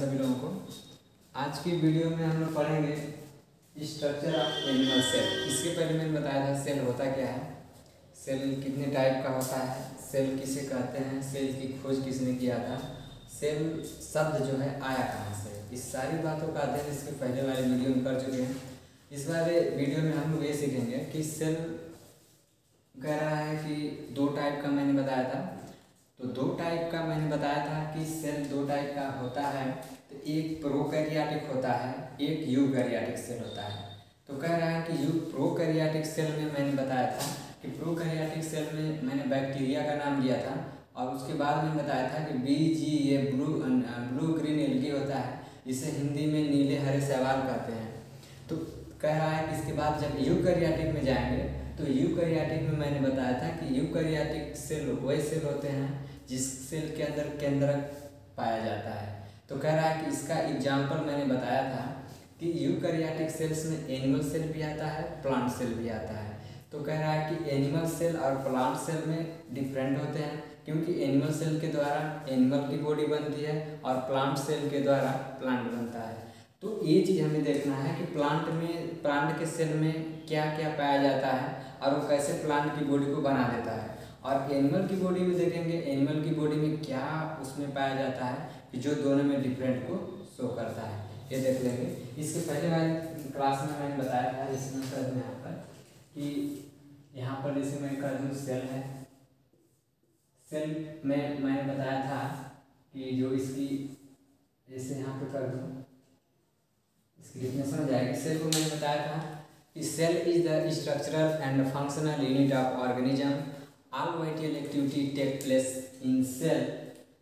सभी लोगों को। आज की वीडियो में हम लोग पढ़ेंगे स्ट्रक्चर ऑफ़ एनिमल सेल इसके पहले मैंने बताया था सेल होता क्या है। सेल कितने टाइप का होता है सेल किसे कहते हैं सेल की खोज किसने किया था। सेल शब्द जो है, आया कहाँ से? इस सारी बातों का अध्ययन इसके पहले वाले वीडियो में कर चुके हैं। इस वाले वीडियो में हम लोग ये सीखेंगे कि सेल कह रहा है कि दो टाइप का मैंने बताया था। तो दो टाइप का मैंने बताया था कि सेल दो टाइप का होता है तो एक प्रोकैरियोटिक होता है, एक यूकैरियोटिक सेल होता है। तो कह रहा है कि यू प्रोकैरियोटिक सेल में मैंने बताया था कि प्रोकैरियोटिक सेल में मैंने बैक्टीरिया का नाम लिया था और उसके बाद में बताया था कि बी जी ये ब्लू ब्लू ग्रीन एल्गी होता है, इसे हिंदी में नीले हरे शैवाल कहते हैं। तो कह रहा है कि इसके बाद जब यूकैरियोटिक में जाएँगे तो यूकैरियोटिक में मैंने बताया था कि यूकैरियोटिक सेल वही सेल होते हैं जिस सेल के अंदर केंद्रक पाया जाता है। तो कह रहा है कि इसका एग्ज़ाम्पल मैंने बताया था कि यूकैरियोटिक सेल्स में एनिमल सेल भी आता है प्लांट सेल भी आता है। तो कह रहा है कि एनिमल सेल और प्लांट सेल में डिफरेंट होते हैं, क्योंकि एनिमल सेल के द्वारा एनिमल की बॉडी बनती है और प्लांट सेल के द्वारा प्लांट बनता है। तो ये चीज़ हमें देखना है कि प्लांट में प्लांट के सेल में क्या क्या पाया जाता है और वो कैसे प्लांट की बॉडी को बना देता है। और एनिमल की बॉडी में देखेंगे। एनिमल की बॉडी में क्या उसमें पाया जाता है कि जो दोनों में डिफरेंट को शो करता है। ये देख लेंगे। इसके पहले मैंने क्लास में मैंने बताया था जैसे मैं कर दूँ यहाँ पर, कि यहाँ पर जैसे मैं कर दूँ सेल है। सेल में मैंने बताया था कि जो इसकी, जैसे यहाँ पे कर दूँ, इसकी डिफिनेशन हो जाएगी सेल को मैंने बताया था कि cell is the structural and functional unit of organism all vital activity take place in cell.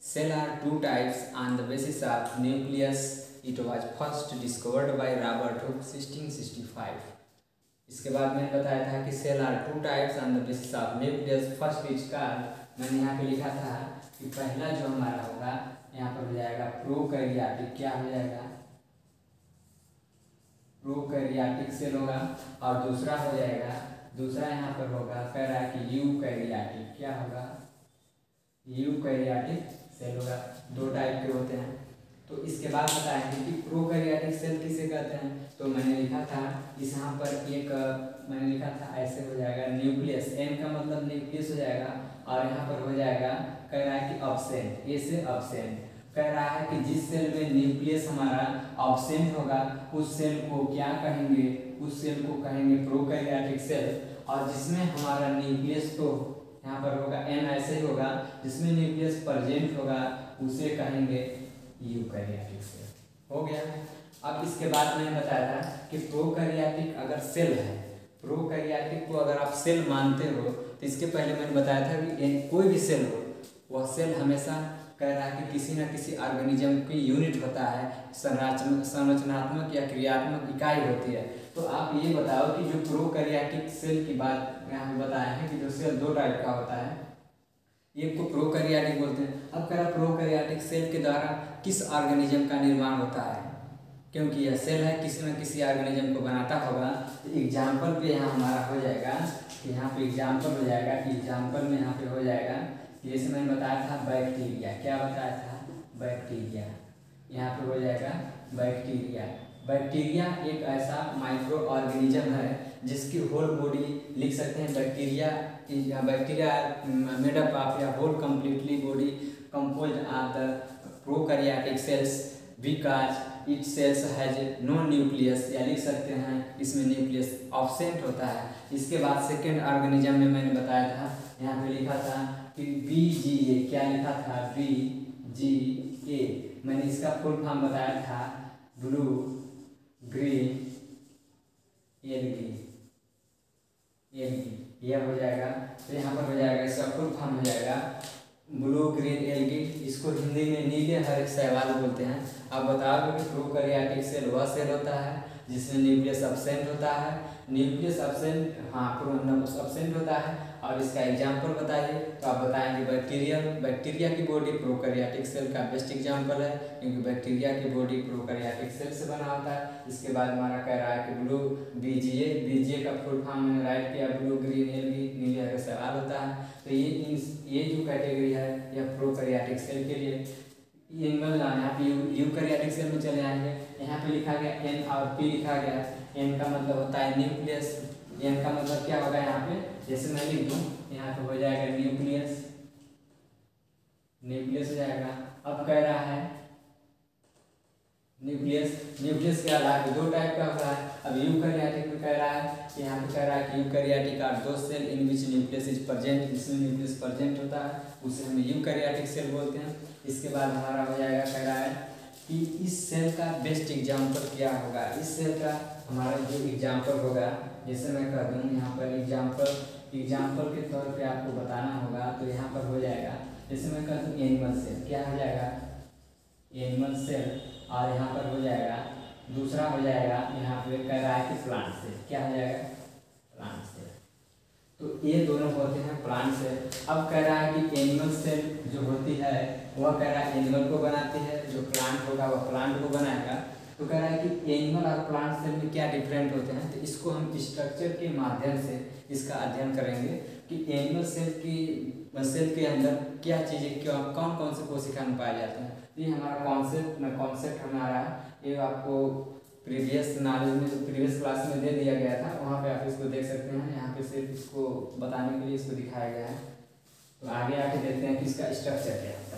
Cell are two types on the basis of nucleus. It was first discovered by robert hooke 1665 इसके बाद मैंने बताया था कि cell are two types on the basis of nucleus first is card मैंने यहाँ पे लिखा था कि पहला जो हमारा होगा, यहाँ पर हो जाएगा प्रोकैरियोटिक। क्या हो जाएगा? प्रोकैरियोटिक सेल होगा और दूसरा हो जाएगा दूसरा यहाँ पर होगा कह रहा है कि यू कैरियाटिक क्या होगा? यू कैरियाटिक सेल होगा। दो टाइप के होते हैं। तो इसके बाद बताएँगे कि प्रोकैरियोटिक सेल किसे कहते हैं? तो मैंने लिखा था, इस यहाँ पर एक, मैंने लिखा था, ऐसे हो जाएगा न्यूक्लियस एम का मतलब न्यूक्लियस हो जाएगा और यहाँ पर हो जाएगा कह रहा है कि ऑब्सेंट ए से ऑब्सेंट कह रहा है कि जिस सेल में न्यूक्लियस हमारा ऑब्सेंट होगा, उस सेल को क्या कहेंगे? उस सेल को कहेंगे प्रोकैरियोटिक सेल। और जिसमें हमारा न्यूक्लियस तो यहाँ पर होगा एन ऐसे ही होगा, जिसमें न्यूक्लियस प्रेजेंट होगा, उसे कहेंगे यूकैरियोटिक सेल। हो गया? अब इसके बाद मैंने बताया था कि प्रोकैरियोटिक अगर सेल है, प्रोकैरियोटिक को अगर आप सेल मानते हो तो इसके पहले मैंने बताया था कि कोई भी सेल हो, वह सेल हमेशा कह रहा है कि किसी न किसी ऑर्गेनिज्म की यूनिट होता है संरचनात्मक या क्रियात्मक इकाई होती है। तो आप ये बताओ कि जो प्रोकैरियोटिक सेल की बात यहाँ बताया है कि जो सेल दो टाइप का होता है एक को प्रोकैरियोटिक बोलते हैं। अब कह रहा प्रोकैरियोटिक सेल के द्वारा किस ऑर्गेनिज्म का निर्माण होता है? क्योंकि यह सेल है, किसी न किसी ऑर्गेनिज्म को बनाता होगा। तो एग्ज़ाम्पल पे यहाँ हमारा हो जाएगा कि यहाँ पे एग्ज़ाम्पल हो जाएगा, कि एग्ज़ाम्पल में यहाँ पे हो जाएगा। जैसे मैंने बताया था बैक्टीरिया क्या बताया था? बैक्टीरिया यहाँ पे हो जाएगा बैक्टीरिया बैक्टीरिया एक ऐसा माइक्रो ऑर्गेनिज्म है, जिसकी होल बॉडी लिख सकते हैं। Bacteria bacteria made up of या whole completely body compose of the prokaryotic cells because it cells has no nucleus या लिख सकते हैं, इसमें न्यूक्लियस ऑब्सेंट होता है। इसके बाद सेकेंड ऑर्गेनिज्म में मैंने बताया था, यहाँ पे लिखा था कि बी जी ए क्या लिखा था? बी जी ए मैंने इसका फुल फॉर्म बताया था ब्लू ग्रीन एलगी एलगी यह हो जाएगा तो यहाँ पर हो जाएगा इसका फुल फॉर्म हो जाएगा ब्लू ग्रीन एलगी इसको हिंदी में नीले हरे शैवाल बोलते हैं। अब बताओ कि प्रोकैरियोटिक सेल वह सेल होता है, जिसमें न्यूक्लियस अब्सेंट होता है। न्यूक्लियस अब्सेंट हाँ प्रोनस अब्सेंट होता है। और इसका एग्ज़ाम्पल बताइए। तो आप बताएँगे बैक्टीरिया बैक्टीरिया की बॉडी प्रोकैरियोटिक सेल का बेस्ट एग्ज़ाम्पल है, क्योंकि बैक्टीरिया की बॉडी प्रोकैरियोटिक सेल से बना होता है। इसके बाद हमारा कह रहा है कि ब्लू बीजीए बीजीए का फुल फॉर्म मैंने राइट किया ब्लू ग्रीन एलगी नीले, हरे सवाल होता है। तो ये ये जो कैटेगरी है, यह प्रोकैरियोटिक सेल के लिए एनिमल नाम यहाँ पे यूकैरियोटिक सेल में चले आएँगे। यहाँ पे लिखा गया एन और पी लिखा गया। एन का मतलब होता है न्यूक्लियस एन का मतलब क्या होगा यहाँ पे? जैसे मैं लिख दूँ, यहाँ पे हो जाएगा न्यूक्लियस न्यूक्लियस हो जाएगा। अब कह रहा है न्यूक्लियस न्यूक्लियस के आधार पे दो टाइप का होता है। अब यूकैरियोटिक में कह रहा है, कि यहाँ पे कह रहा है कि यूकैरियोटिक आर दो cell in which nucleus is present जिसमें न्यूक्लियस प्रेजेंट होता है, उसे हम यूकैरियोटिक सेल बोलते हैं। इसके बाद हमारा हो जाएगा, कह रहा है कि इस सेल का बेस्ट एग्ज़ाम्पल क्या होगा? इस सेल का हमारा जो एग्ज़ाम्पल होगा जैसे मैं कह दूँ, यहाँ पर एग्ज़ाम्पल एग्ज़ाम्पल के तौर पे आपको बताना होगा तो यहाँ पर हो जाएगा। जैसे मैं कह दूँ एनिमल सेल क्या हो जाएगा? एनिमल सेल और यहाँ पर हो जाएगा, दूसरा हो जाएगा, यहाँ पे कह रहा है कि प्लांट सेल क्या हो जाएगा? प्लांट सेल तो ये दोनों होते हैं प्लांट सेल अब कह रहा है कि एनिमल सेल जो होती है, वह कह रहा है एनिमल को बनाती है, जो प्लांट होगा, वह प्लांट को बनाएगा। तो कह रहा है कि एनिमल और प्लांट सेल में क्या डिफरेंट होते हैं? तो इसको हम स्ट्रक्चर के माध्यम से इसका अध्ययन करेंगे कि एनिमल सेल की सेल के अंदर क्या चीज़ें, क्यों कौन कौन से कोशिका में पाए जाते हैं? ये हमारा कॉन्सेप्ट कॉन्सेप्ट हमारा है ये आपको प्रीवियस नॉलेज में जो प्रीवियस क्लास में दे दिया गया था। वहाँ पे आप इसको देख सकते हैं। यहाँ पे सिर्फ़ इसको बताने के लिए इसको दिखाया गया है। तो आगे आके देखते हैं कि इसका स्ट्रक्चर क्या है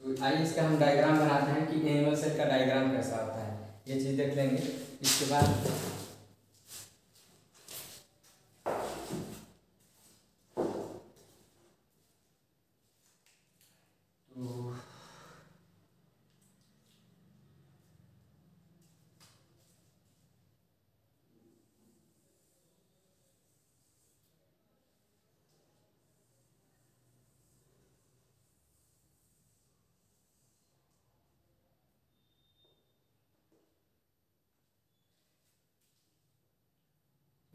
तो आइए इसका हम डायग्राम बनाते हैं कि एनिमल सेल का डायग्राम कैसा होता है। ये चीज़ देख लेंगे। इसके बाद तो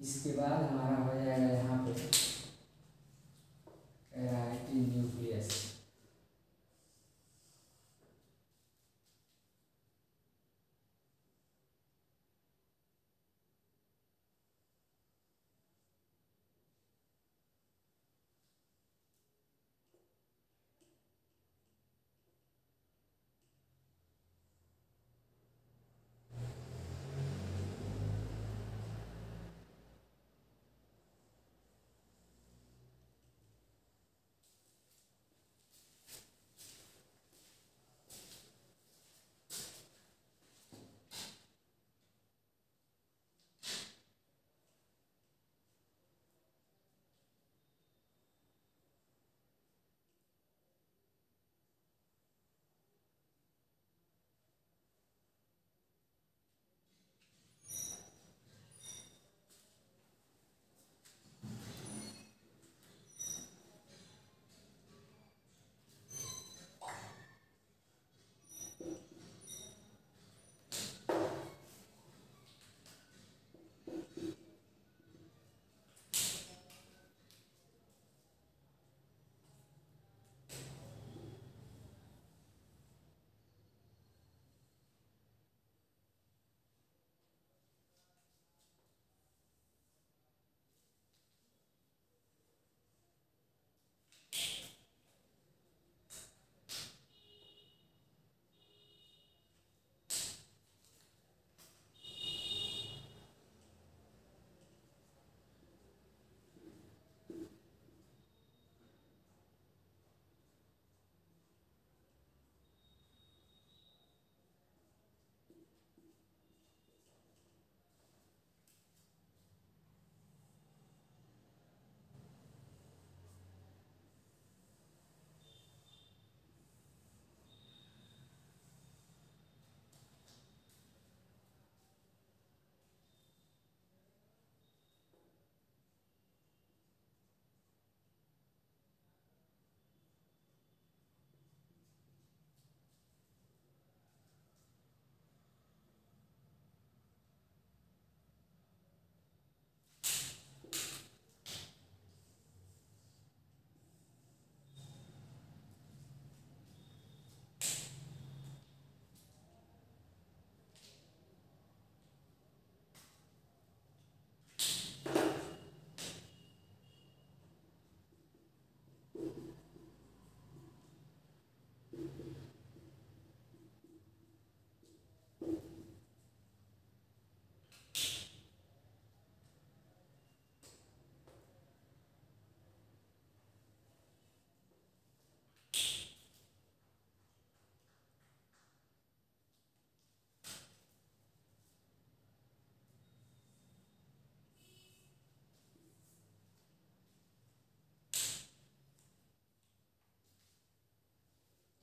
इसके बाद हमारा हो जाएगा यहाँ पे।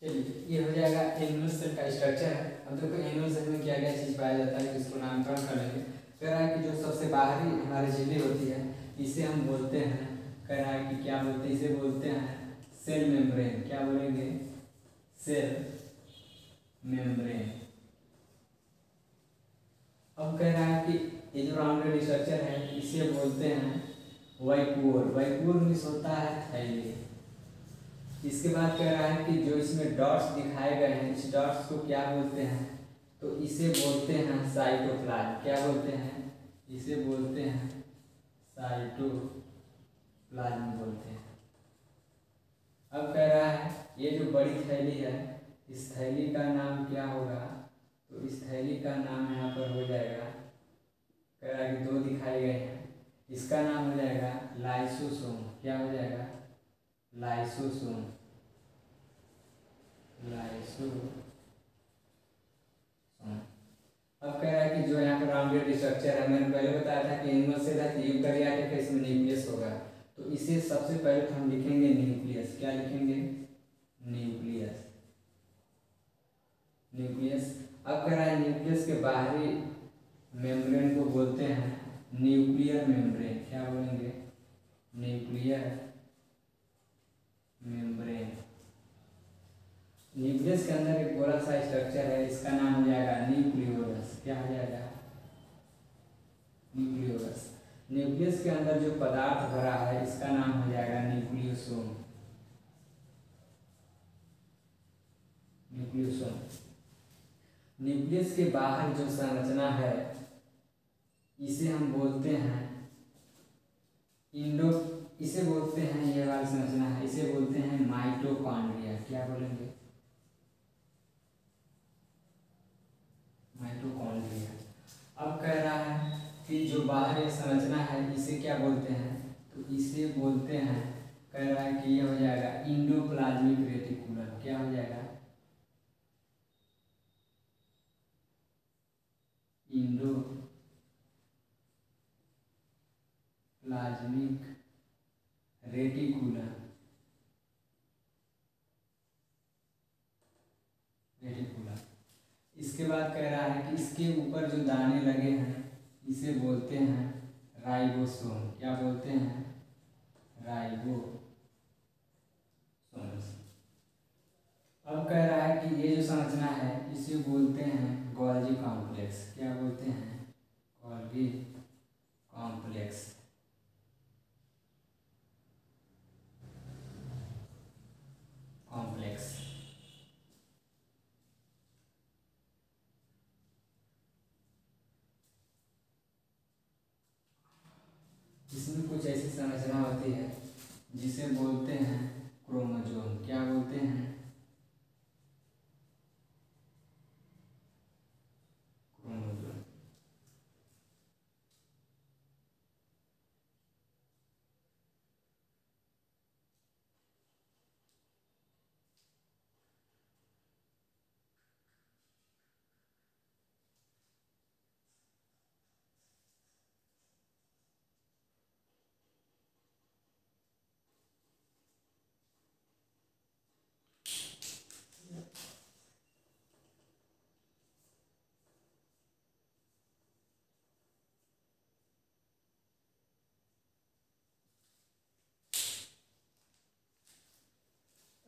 ये हो जाएगा एनिमल सेल का स्ट्रक्चर है। अब देखो एनिमल सेल में क्या क्या चीज़ पाया जाता है इसको नामकरण कर लेंगे। कह रहा है कि जो सबसे बाहरी हमारी झिल्ली होती है, इसे हम बोलते हैं कह रहा है कि क्या बोलते हैं, इसे बोलते हैं सेल मेम्ब्रेन क्या बोलेंगे? सेल मेम्ब्रेन अब कह रहा है कि ये जो राउंडेड स्ट्रक्चर है, इसे बोलते हैं वाइकोर वाइकोर मिस होता है थैली इसके बाद कह रहा है कि जो इसमें डॉट्स दिखाए गए हैं, इस डॉट्स को क्या बोलते हैं? तो इसे बोलते हैं साइटोप्लाज्म क्या बोलते हैं? इसे बोलते हैं साइटोप्लाज्म बोलते हैं। अब कह रहा है, ये जो बड़ी थैली है, इस थैली का नाम क्या होगा? तो इस थैली का नाम यहाँ पर हो जाएगा, कह रहा है कि दो दिखाए गए हैं। इसका नाम हो जाएगा लाइसोसोम क्या हो जाएगा? लाइसोसोम अब कह रहा है कि जो यहाँ पर राउंडेड स्ट्रक्चर है, मैंने पहले बताया था कि एनिमल सेल तो यूकैरियोटिक है इसमें न्यूक्लियस होगा। तो इसे सबसे पहले तो हम लिखेंगे न्यूक्लियस क्या लिखेंगे? न्यूक्लियस न्यूक्लियस अब कह रहा है न्यूक्लियस के बाहरी मेम्ब्रेन को बोलते हैं न्यूक्लियर मेम्ब्रेन क्या बोलेंगे? न्यूक्लियर मेम्ब्रेन न्यूक्लियस के अंदर एक बड़ा सा स्ट्रक्चर है, इसका नाम हो जाएगा न्यूक्लियोलस क्या हो जाएगा? न्यूक्लियोलस न्यूक्लियस के अंदर जो पदार्थ भरा है, इसका नाम हो जाएगा न्यूक्लियोसोम न्यूक्लियोसोम न्यूक्लियस के बाहर जो संरचना है, इसे हम बोलते हैं इंडो इसे बोलते हैं, ये वाली संरचना है, इसे बोलते हैं माइटोकॉन्ड्रिया क्या बोलेंगे माइटोकॉन्ड्रिया अब कह रहा कि जो बाहरी संरचना है, इसे क्या बोलते हैं? तो इसे बोलते हैं, कह रहा है कि ये हो जाएगा इंडो इंडोप्लाज्मिक रेटिकुलम। क्या हो जाएगा? Endoplasmic reticulum. रेटिकुलम। इसके बाद कह रहा है कि इसके ऊपर जो दाने लगे हैं इसे बोलते हैं राइबोसोम। क्या बोलते हैं? राइबोसोम अब कह रहा है कि ये जो संरचना है, इसे बोलते हैं गोल्जी कॉम्प्लेक्स। क्या बोलते हैं? Golgi complex. इसमें कुछ ऐसी संरचना होती है जिसे बोलते हैं क्रोमोजोम क्या बोलते हैं क्रोमोजोम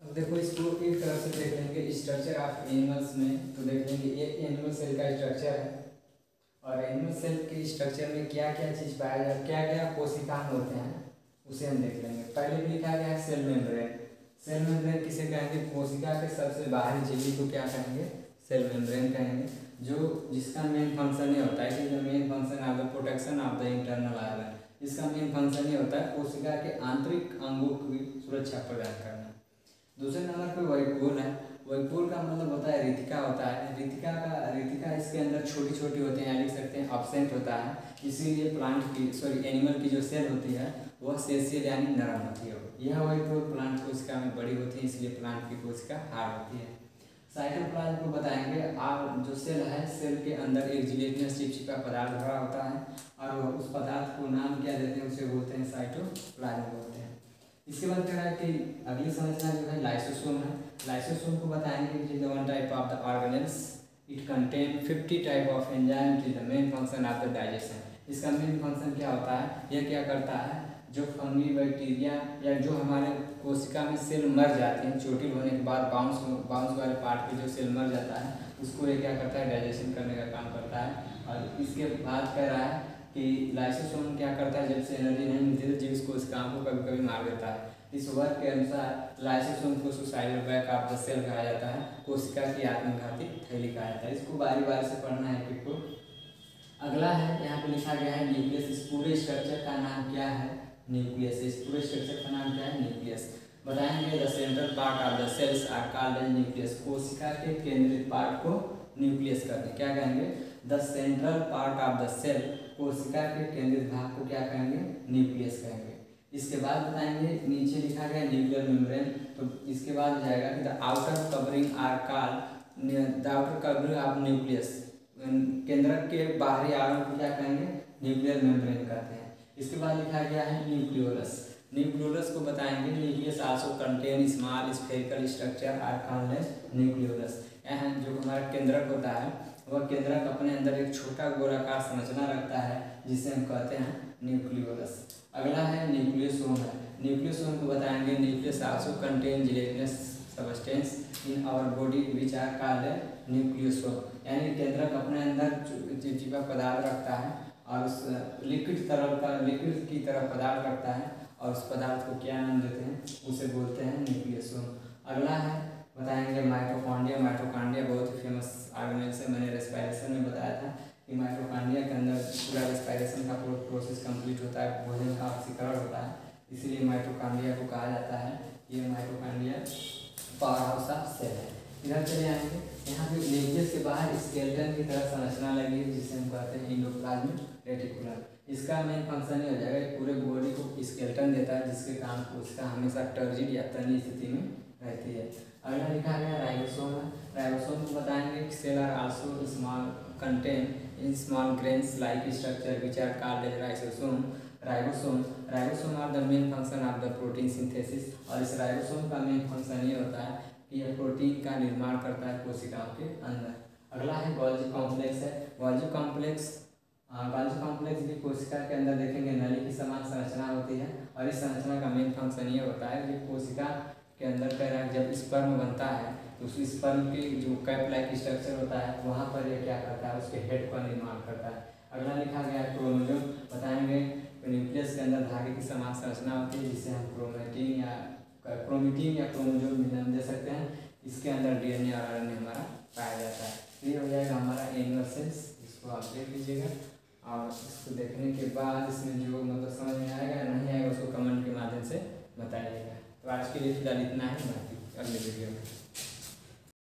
अब देखो इसको एक तरह से देख लेंगे स्ट्रक्चर ऑफ़ एनिमल्स में तो देख लेंगे ये एनिमल सेल का स्ट्रक्चर है। और एनिमल सेल के स्ट्रक्चर में क्या क्या चीज़ पाया जाए क्या क्या कोशिकांग होते हैं, उसे हम देख लेंगे। पहले भी लिखा गया है सेल मेम्ब्रेन सेल मेम्ब्रेन किसे कहेंगे? कोशिका के सबसे बाहरी झिल्ली को क्या कहेंगे? सेल मेम्ब्रेन कहेंगे। जो, जिसका मेन फ़ंक्शन ये होता है कि जो main function of the protection of the internal organ इसका मेन फ़ंक्शन ये होता है, कोशिका के आंतरिक अंगों की सुरक्षा प्रदान करना। दूसरे नंबर पे वैपोल है वैपोल का मतलब होता है रितिका होता है। रितिका का रितिका इसके अंदर छोटी छोटी होती हैं, लिख सकते हैं अपसेंट होता है। इसीलिए प्लांट की सॉरी एनिमल की जो सेल होती है वह सेल यानी नरम होती है। यह वैपोल प्लांट कोशिका में बड़ी होती है, इसलिए प्लांट की कोशिका हार्ड होती है। साइटोप्लाज्म को बताएँगे, आप जो सेल है सेल के अंदर एक जिलेटिनस चिपचिपा पदार्थ भरा होता है, और उस पदार्थ को नाम क्या देते हैं, उसे बोलते हैं साइटोप्लाज्म बोलते हैं। इसके बाद रहा है कि अगली संरचना जो है लाइसोसोम है। लाइसोसोम को बताएँगे it is one type of the organelles it contain fifty type of enzyme it is the main function of the digestion इसका मेन फ़ंक्शन क्या होता है? यह क्या करता है? जो फंगी बैक्टीरिया या जो हमारे कोशिका में सेल मर जाते हैं, चोटिल होने के बाद बाउंस बाउंस वाले पार्ट पे जो सेल मर जाता है, उसको ये क्या करता है? डाइजेशन करने का काम करता है। और इसके बाद कह रहा है कि लाइसोसोम क्या करता है? जब से एनर्जी नहीं मिलती तो जीव को काम को कभी कभी मार देता है। इस वर्ग के अनुसार लाइसोसोम को suicidal back of the cell कहा जाता है। कोशिका की आत्मघाती थैली कहा जाता है। इसको बारी बारी से पढ़ना है को अगला है, यहाँ पे लिखा गया है न्यूक्लियस इस पूरे स्ट्रक्चर का नाम क्या है? न्यूक्लियस इस पूरे स्ट्रक्चर का नाम क्या है? न्यूक्लियस बताएँगे the central part of the cells are called as nucleus कोशिका के केंद्रित पार्ट को न्यूक्लियस करते हैं। क्या कहेंगे? The central part of the cell कोशिका के केंद्रित भाग को क्या कहेंगे? न्यूक्लियस कहेंगे। इसके बाद बताएँगे, नीचे लिखा गया न्यूक्लियर मेम्ब्रेन तो इसके बाद जाएगा कि the outer covering are call the outer covering of nucleus केंद्रक के बाहरी आवरण को क्या कहेंगे? न्यूक्लियर मेम्ब्रेन कहते हैं। इसके बाद लिखा गया है न्यूक्लियोलस न्यूक्लियोलस को बताएँगे nucleus also contain small spherical structure are as nucleolus यहाँ जो हमारा केंद्रक होता है, वह केंद्रक अपने अंदर एक छोटा गोलाकार संरचना रखता है, जिसे हम कहते हैं न्यूक्लियोलस अगला है न्यूक्लियोसोम है। न्यूक्लियोसोम को बताएँगे। Nucleus also contain gelatinous substance in our body which are called nucleosome यानी केंद्रक अपने अंदर चिपचिपा पदार्थ रखता है और उस लिक्विड तरल का लिक्विड की तरह पदार्थ रखता है और उस पदार्थ को क्या नाम देते हैं? उसे बोलते हैं न्यूक्लियसोम अगला है, बताएँगे माइट्रोकॉन्डिया माइट्रोकॉन्डिया बहुत ही फ़ेमस ऑर्गेनाइज है मैंने रेस्पायरेशन में बताया था। कि माइट्रोकॉन्डिया के अंदर पूरा रेस्पायरेशन का प्रोसेस कंप्लीट होता है, भोजन का ऑक्सीकरण होता है, इसीलिए माइट्रोकॉन्डिया को कहा जाता है ये mitochondria power house of cell है। इधर चले आएँगे। यहाँ पे न्यूक्लियस के बाहर स्केल्टन की तरह संरचना लगी है, जिसे हम कहते हैं इंडोप्लाज्मिक रेटिकुलर इसका मेन फ़ंक्शन ये हो जाएगा पूरे बॉडी को स्केल्टन देता है, जिसके काम उसका हमेशा टर्जिड या तनी स्थिति में रहती है। अगला लिखा गया राइबोसोम है राइबोसोम को बताएँगे cell are also small contain in small grains like structure which are called as ribosome ribosome ribosome are the main function of the protein synthesis और इस राइबोसोम का मेन फ़ंक्शन ये होता है कि यह प्रोटीन का निर्माण करता है कोशिकाओं के अंदर। अगला है गॉल्जी कॉम्प्लेक्स है। गॉल्जी कॉम्प्लेक्स गॉल्जी कॉम्प्लेक्स भी कोशिका के अंदर देखेंगे, नली की समान संरचना होती है। और इस संरचना का मेन फ़ंक्शन ये होता है कि कोशिका के अंदर है जब स्पर्म बनता है तो उस स्पर्म के जो कैप लाइक स्ट्रक्चर होता है, वहाँ पर यह क्या करता है, उसके हेड का निर्माण करता है। अगला लिखा गया है क्रोमोजोम बताएँगे। न्यूक्लियस के अंदर धागे की समान संरचना होती है, जिसे हम क्रोमेटिन या क्रोमेटिन या क्रोमोजोम नाम दे सकते हैं। इसके अंदर डीएनए और आरएनए हमारा पाया जाता है। तो ये हो जाएगा हमारा एनुअल सेल्स इसको आप देख लीजिएगा। और इसको देखने के बाद इसमें जो मतलब समझ में आएगा नहीं आएगा, उसको कमेंट के माध्यम से बताइएगा। तो आज के लिए फ़िलहाल इतना है। बाकी अगले वीडियो में।